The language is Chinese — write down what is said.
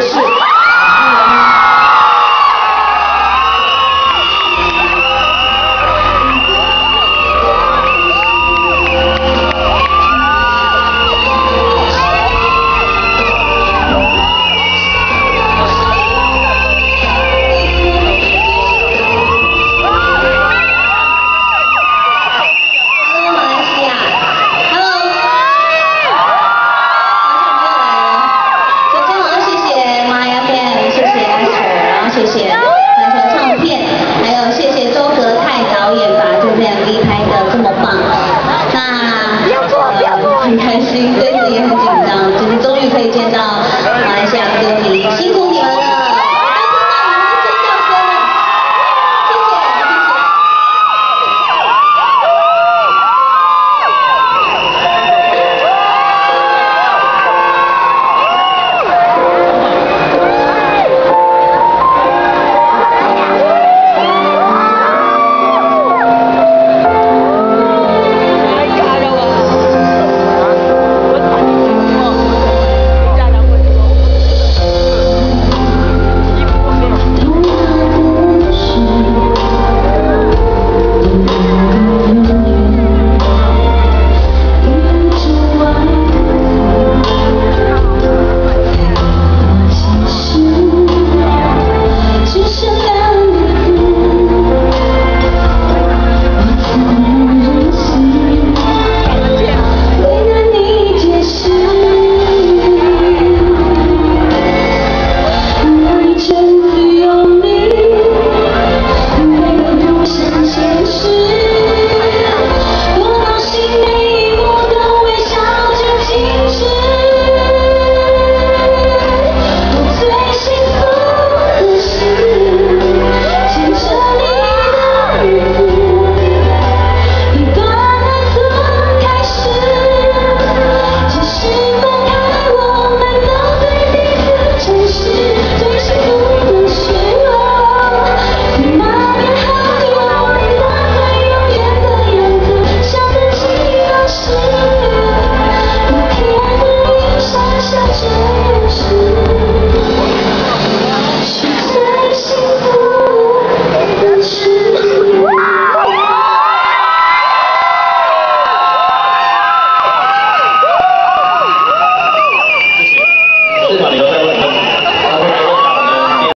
是。30